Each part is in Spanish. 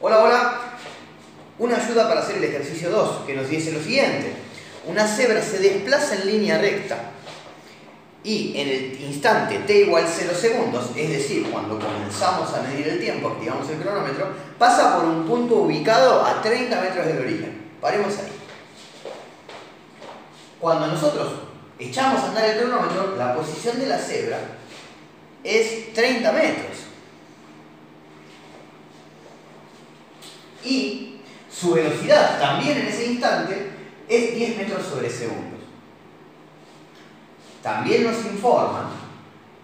Hola, hola. Una ayuda para hacer el ejercicio 2, que nos dice lo siguiente. Una cebra se desplaza en línea recta y en el instante t igual 0 segundos, es decir, cuando comenzamos a medir el tiempo, activamos el cronómetro, pasa por un punto ubicado a 30 metros del origen. Paremos ahí. Cuando nosotros echamos a andar el cronómetro, la posición de la cebra es 30 metros. Y su velocidad también en ese instante es 10 metros sobre segundos. También nos informa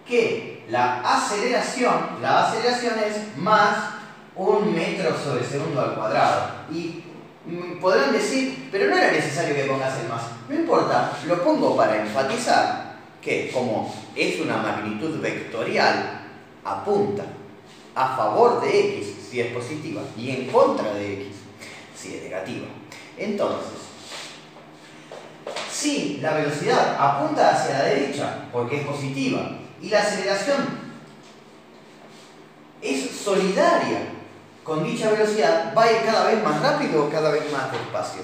que la aceleración, la aceleración es más un metro sobre segundo al cuadrado. Y mm, podrán decir, pero no era necesario que pongas el más. No importa, lo pongo para enfatizar que como es una magnitud vectorial, apunta a favor de x si es positiva y en contra de x si es negativa. Entonces, si la velocidad apunta hacia la derecha porque es positiva y la aceleración es solidaria con dicha velocidad, va a ir cada vez más rápido o cada vez más despacio.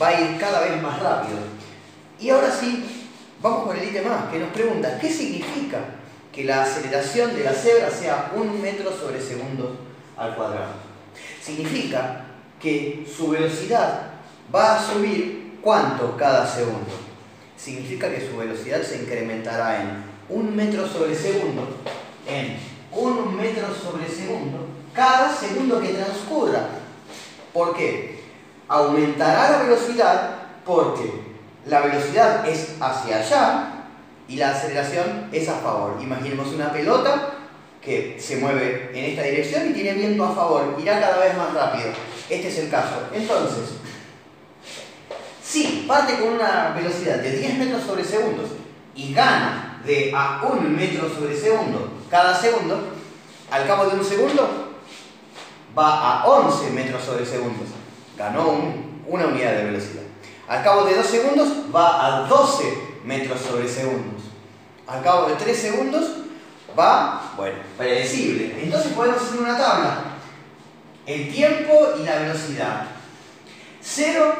Va a ir cada vez más rápido. Y ahora sí, vamos con el ítem más, que nos pregunta, ¿qué significa que la aceleración de la cebra sea un metro sobre segundo al cuadrado? Significa que su velocidad va a subir ¿cuánto cada segundo? Significa que su velocidad se incrementará en un metro sobre segundo, en un metro sobre segundo, cada segundo que transcurra. ¿Por qué? Aumentará la velocidad porque la velocidad es hacia allá y la aceleración es a favor. Imaginemos una pelota que se mueve en esta dirección y tiene viento a favor, irá cada vez más rápido. Este es el caso. Entonces, si parte con una velocidad de 10 metros sobre segundos y gana de a 1 metro sobre segundo cada segundo, al cabo de un segundo va a 11 metros sobre segundos. Ganó una unidad de velocidad. Al cabo de 2 segundos va a 12 metros sobre segundos. Al cabo de 3 segundos va, bueno, predecible. Entonces podemos hacer una tabla. El tiempo y la velocidad. 0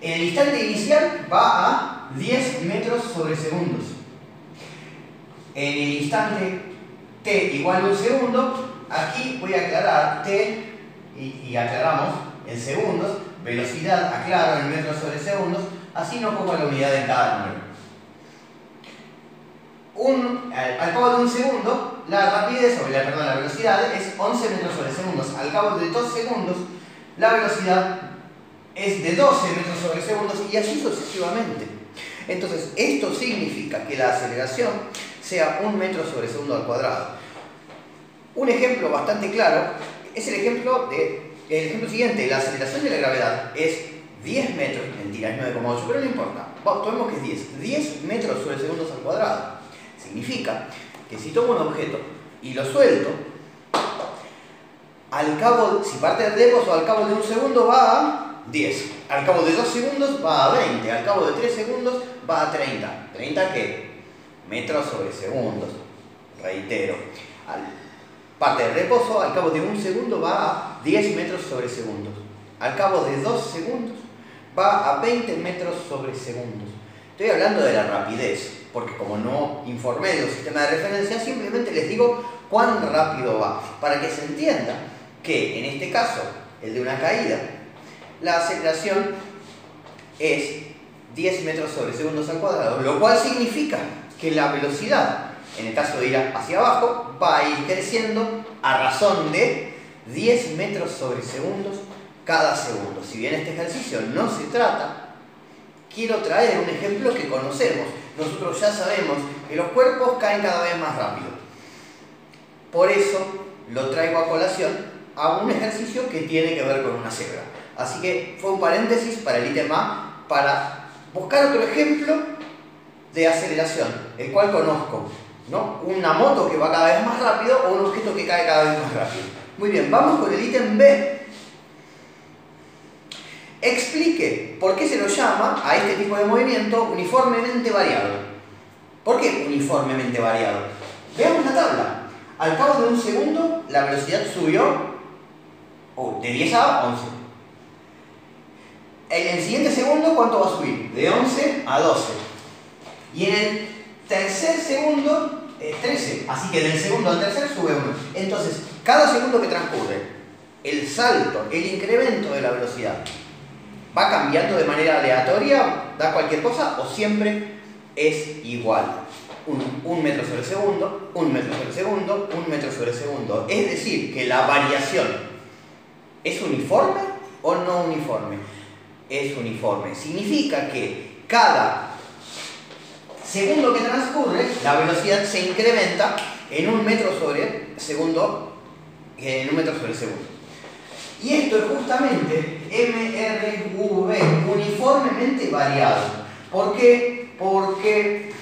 en el instante inicial va a 10 metros sobre segundos. En el instante t igual a un segundo, aquí voy a aclarar t y, aclaramos en segundos, velocidad aclaro en metros sobre segundos, así no pongo la unidad en cada número al, cabo de un segundo, la rapidez, la, perdón, la velocidad es 11 metros sobre segundos. Al cabo de 2 segundos, la velocidad es de 12 metros sobre segundos y así sucesivamente. Entonces, esto significa que la aceleración sea 1 metro sobre segundo al cuadrado. Un ejemplo bastante claro es el ejemplo, de, el ejemplo siguiente. La aceleración de la gravedad es 10 metros, mentira, es 9,8, pero no importa. tomemos que es 10. 10 metros sobre segundos al cuadrado. Significa que si tomo un objeto y lo suelto, al cabo, si parte del depósito, al cabo de un segundo va a 10, al cabo de 2 segundos va a 20, al cabo de 3 segundos va a 30. ¿30 qué? Metros sobre segundos. Reitero. Parte del reposo, al cabo de un segundo va a 10 metros sobre segundos. Al cabo de 2 segundos va a 20 metros sobre segundos. Estoy hablando de la rapidez porque como no informé de un sistema de referencia, simplemente les digo cuán rápido va, para que se entienda que en este caso, el de una caída, la aceleración es 10 metros sobre segundos al cuadrado, lo cual significa que la velocidad, en el caso de ir hacia abajo, va a ir creciendo a razón de 10 metros sobre segundos cada segundo. Si bien este ejercicio no se trata, quiero traer un ejemplo que conocemos, nosotros ya sabemos que los cuerpos caen cada vez más rápido. Por eso lo traigo a colación a un ejercicio que tiene que ver con una cebra. Así que fue un paréntesis para el ítem A para buscar otro ejemplo de aceleración, el cual conozco. ¿no? Una moto que va cada vez más rápido o un objeto que cae cada vez más rápido. Muy bien, vamos con el ítem B. Explique por qué se lo llama a este tipo de movimiento uniformemente variado. ¿Por qué uniformemente variado? Veamos la tabla. Al cabo de un segundo, la velocidad subió de 10 a 11. En el siguiente segundo, ¿cuánto va a subir? De 11 a 12. Y en el tercer segundo, 13. Así que del segundo al tercer sube 1. Entonces, cada segundo que transcurre, el salto, el incremento de la velocidad, ¿va cambiando de manera aleatoria? ¿Da cualquier cosa? ¿O siempre es igual? Un, metro sobre segundo, un metro sobre segundo, un metro sobre segundo. Es decir, que la variación es uniforme o no uniforme. Es uniforme. Significa que cada segundo que transcurre, la velocidad se incrementa en un metro sobre segundo, en un metro sobre segundo. Y esto es justamente MRV, uniformemente variado. ¿Por qué? Porque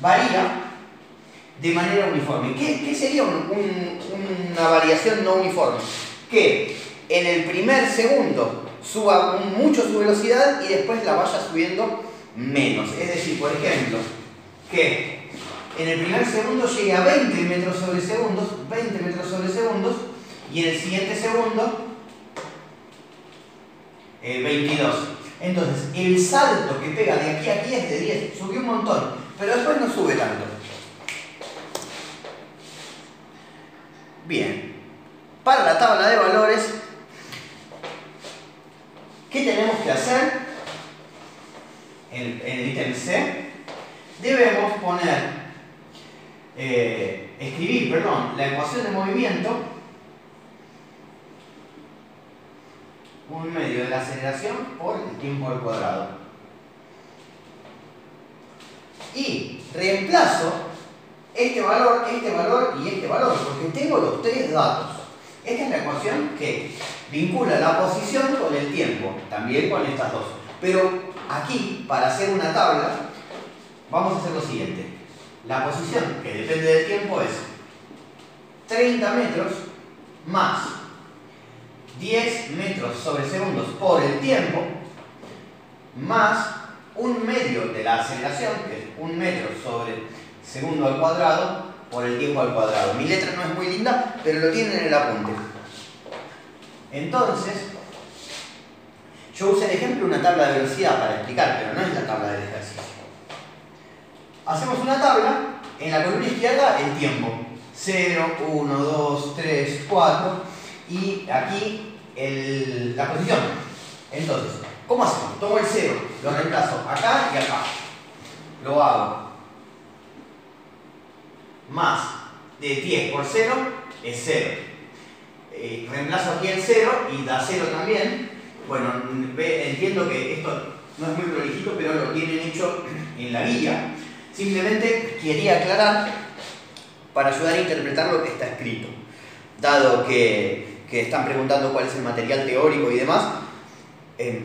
varía de manera uniforme. ¿Qué, sería una variación no uniforme? Que en el primer segundo suba mucho su velocidad y después la vaya subiendo menos. Es decir, por ejemplo, que en el primer segundo llegue a 20 metros sobre segundos, 20 metros sobre segundos, y en el siguiente segundo, 22. Eh, Entonces, el salto que pega de aquí a aquí es de 10, subió un montón, pero después no sube tanto. Bien, para la tabla de valores, ¿qué tenemos que hacer? En, el ítem C, debemos poner, eh, escribir, perdón, la ecuación de movimiento un medio de la aceleración por el tiempo al cuadrado. Y reemplazo este valor, este valor y este valor, porque tengo los tres datos. Esta es la ecuación que vincula la posición con el tiempo, también con estas dos. Pero aquí, para hacer una tabla, vamos a hacer lo siguiente. La posición, que depende del tiempo, es 30 metros más 10 metros sobre segundos por el tiempo más un medio de la aceleración, que es un metro sobre segundo al cuadrado por el tiempo al cuadrado. Mi letra no es muy linda, pero lo tienen en el apunte. Entonces, yo usé de ejemplo una tabla de velocidad para explicar, pero no es la tabla del ejercicio. Hacemos una tabla, en la columna izquierda el tiempo. 0, 1, 2, 3, 4 y aquí la posición. Entonces, ¿cómo hacemos? Tomo el 0, lo reemplazo acá y acá. Lo hago. Más de 10 por 0 es 0. Eh, reemplazo aquí el 0 y da 0 también. Bueno, entiendo que esto no es muy prolijito, pero lo tienen hecho en la guía. Simplemente quería aclarar para ayudar a interpretar lo que está escrito. Dado que que están preguntando cuál es el material teórico y demás, eh,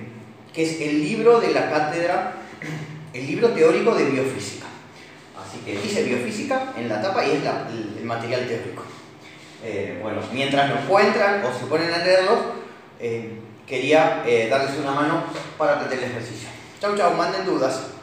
que es el libro de la cátedra, el libro teórico de biofísica. Así que dice biofísica en la tapa y es el, material teórico. Eh, bueno, mientras lo encuentran o se ponen a leerlo, eh, quería darles una mano para aprender el ejercicio. Chau, chau, manden dudas.